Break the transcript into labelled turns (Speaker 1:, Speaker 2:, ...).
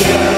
Speaker 1: Yeah.